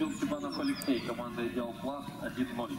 Бил Чебанов Алексей, команда «Идеал Пласт» 1-0.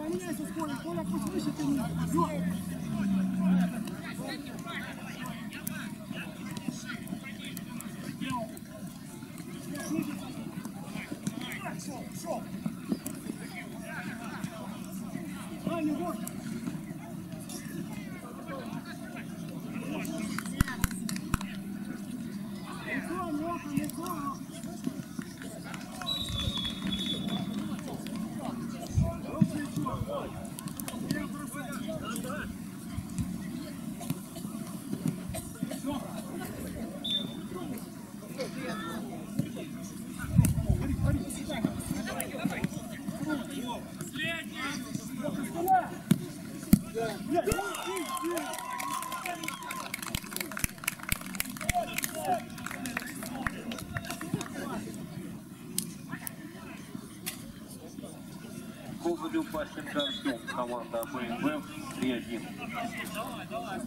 поменяйся с Колей, Коля пусть выше ты не. Аня, вот. выбил Пашин Гордюк, команда БМВ 3-1. Давай, давай.